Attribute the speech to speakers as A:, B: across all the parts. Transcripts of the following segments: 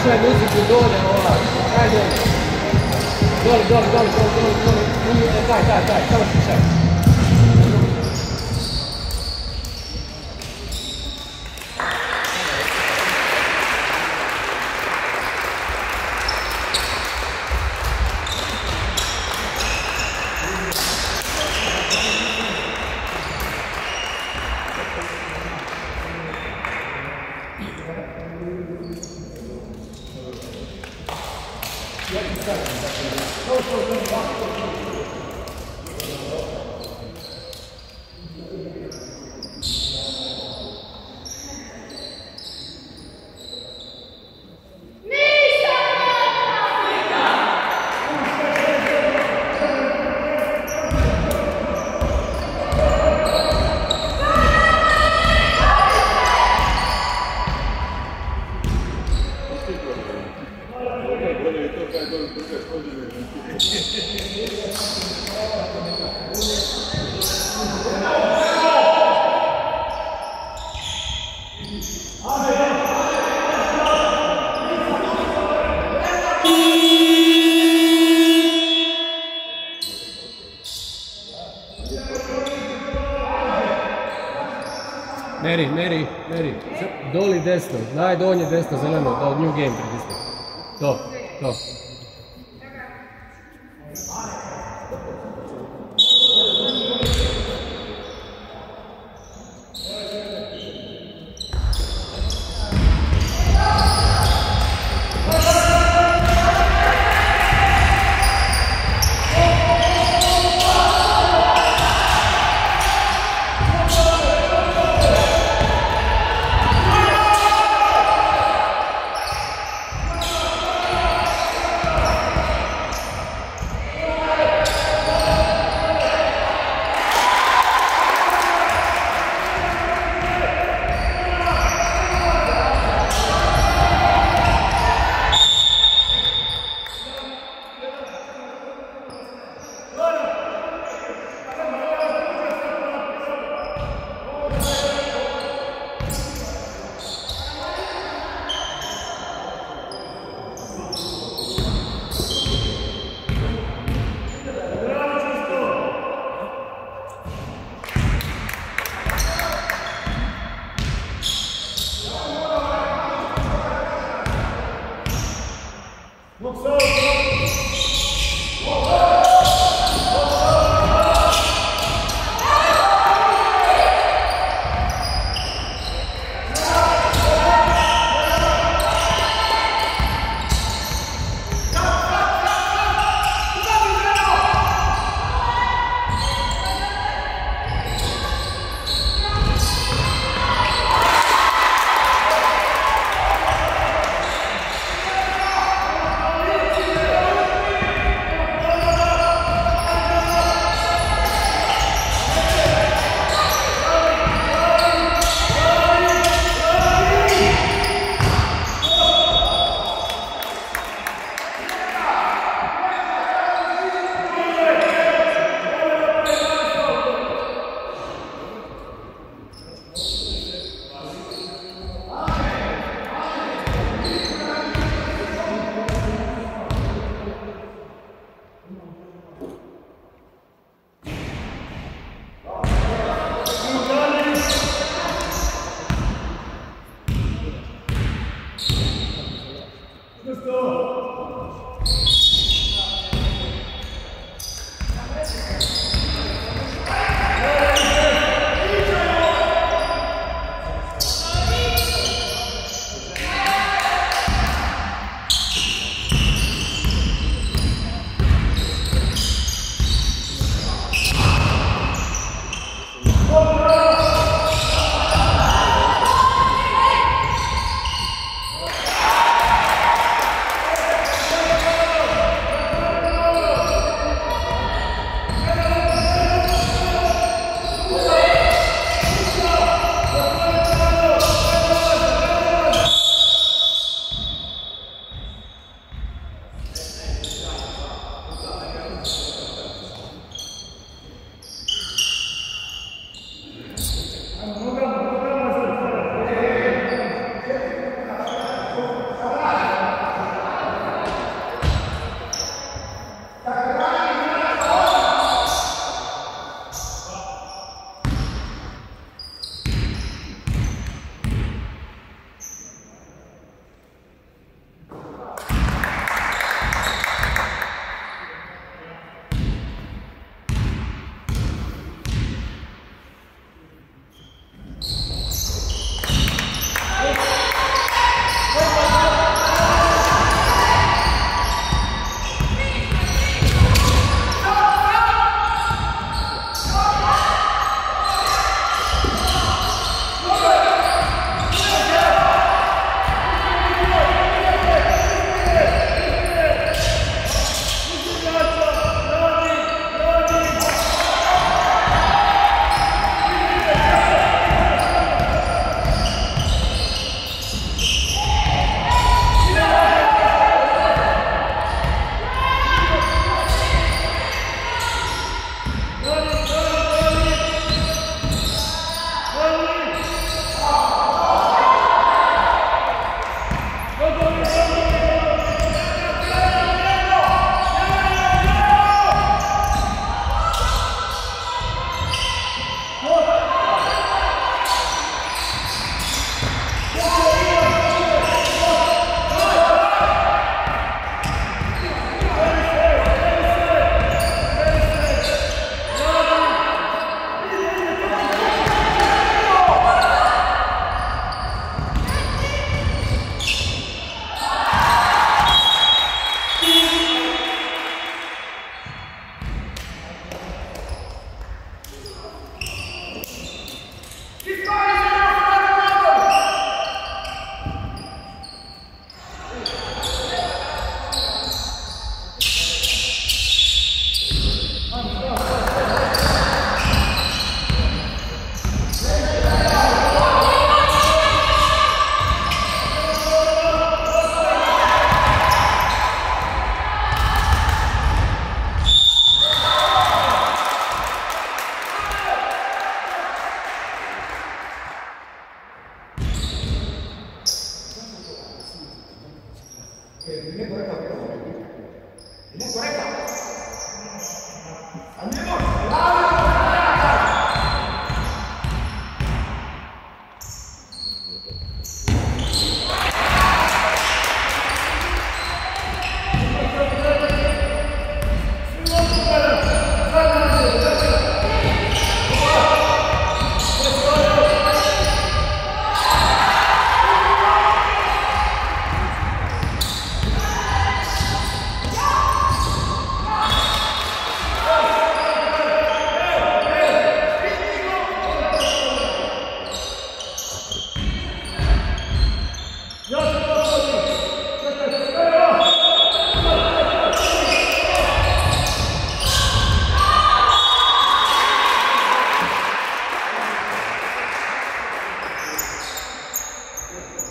A: Stišaj muziku dolje, ova. Daj dolje. Dole, dole, dole, dole, dole, dole. Daj, daj, daj, samo stišaj. Donje desno, zeleno, da new game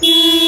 B: you.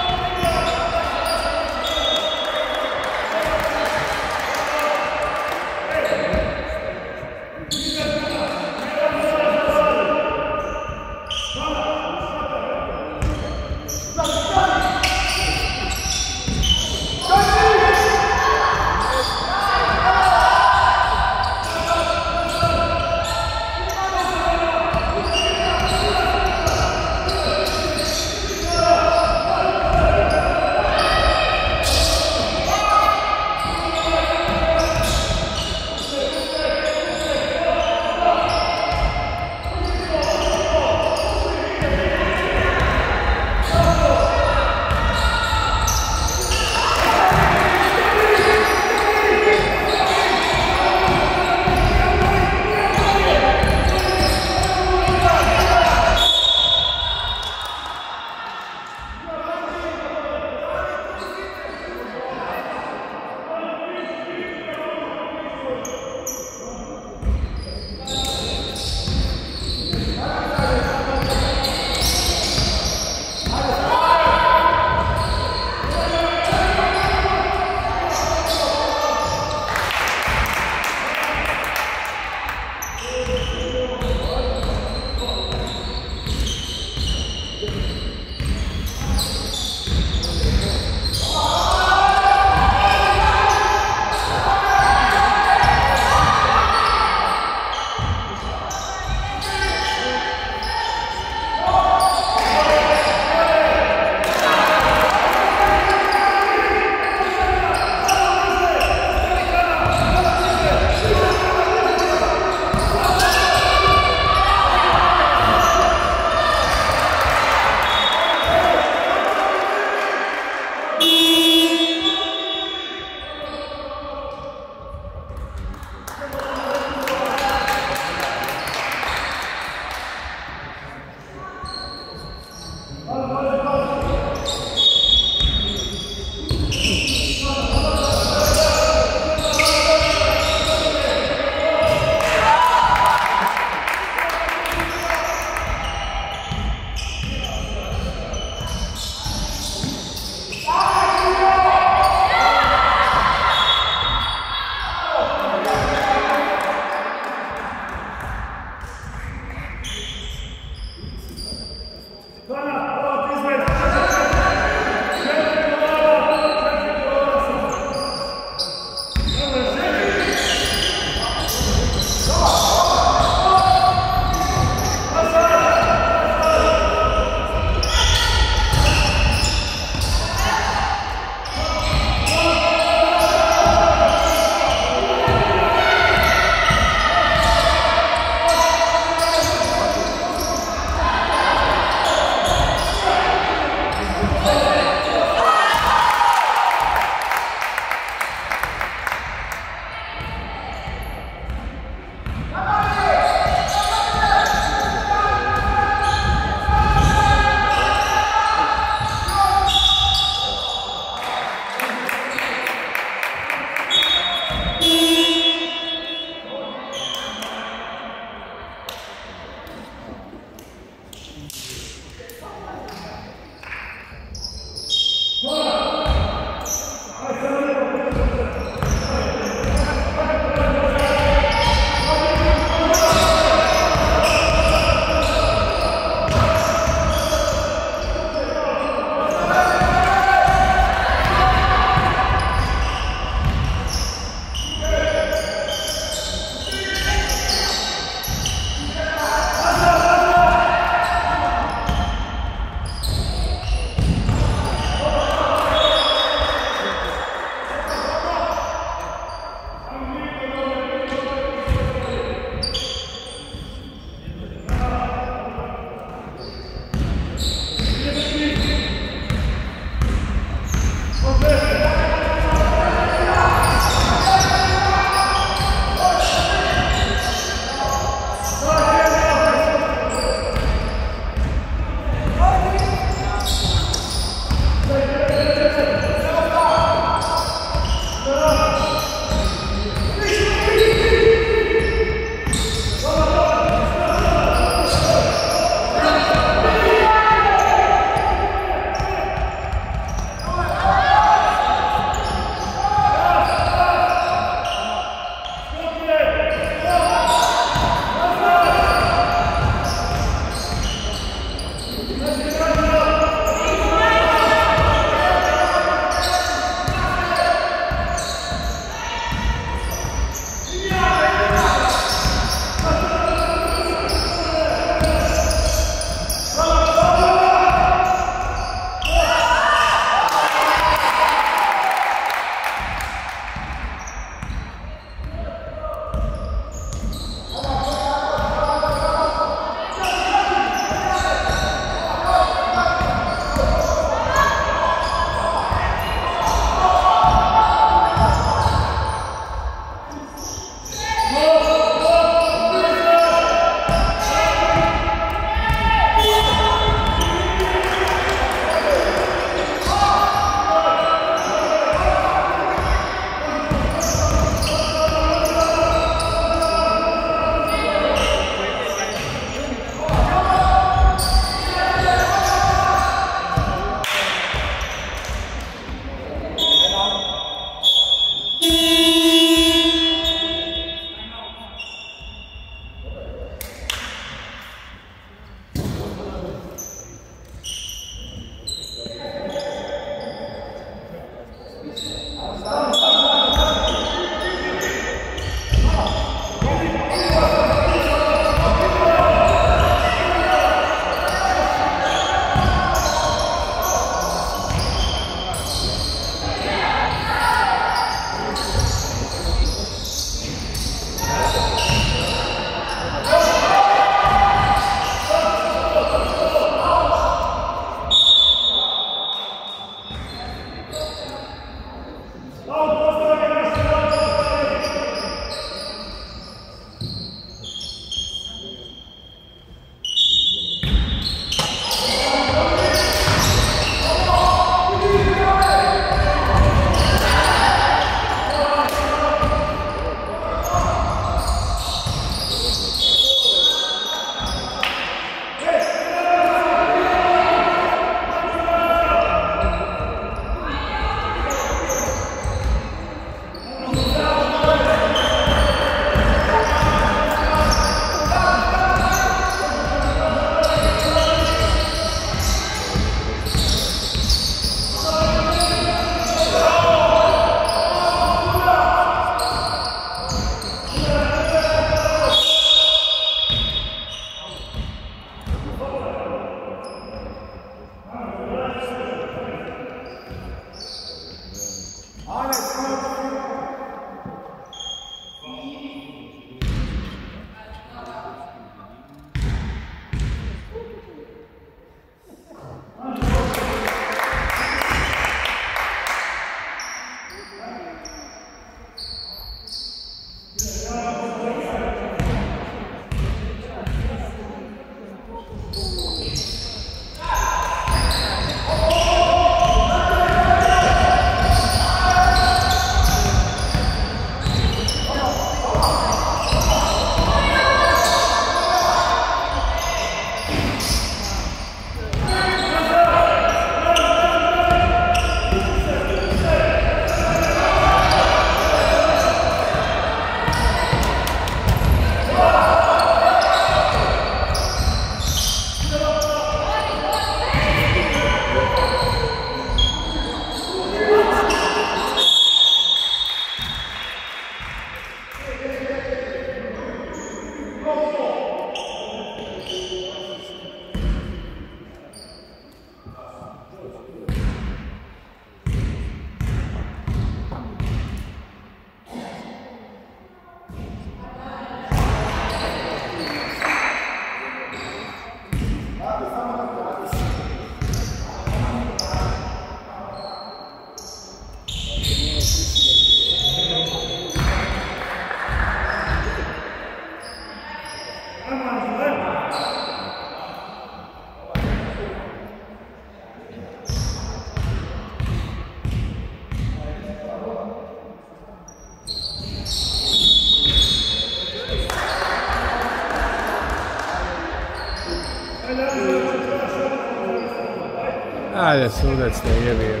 C: assume that's the idea.